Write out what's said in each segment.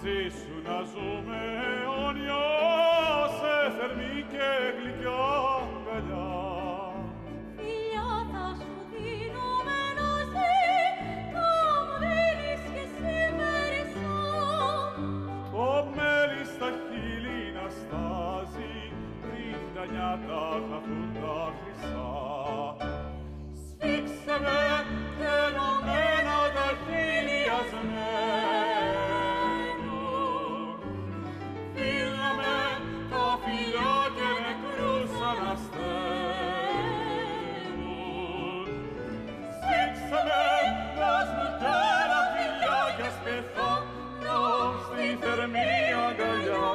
μαζί σου να ζούμε αιώνια σε θερμή και γλυκιά αγκαλιά. Νόση, πριν τα χαθούν τα χρυσά. Σφίξε με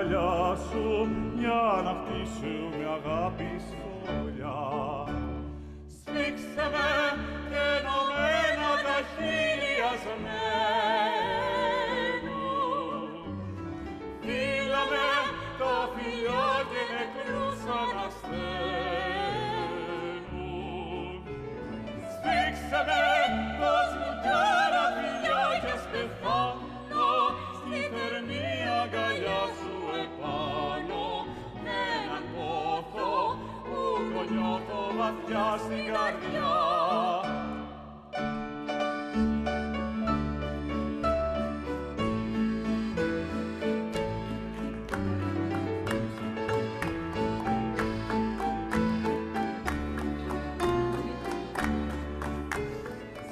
αγκαλιά σου για να χτίσουμε αγάπη σωλιά. βαθιά στην καρδιά.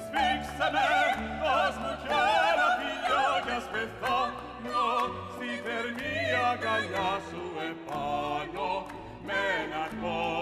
Σφίξε με, και μου στη θερμή αγκαλιά σου επάνω με ένα.